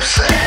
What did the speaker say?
upset.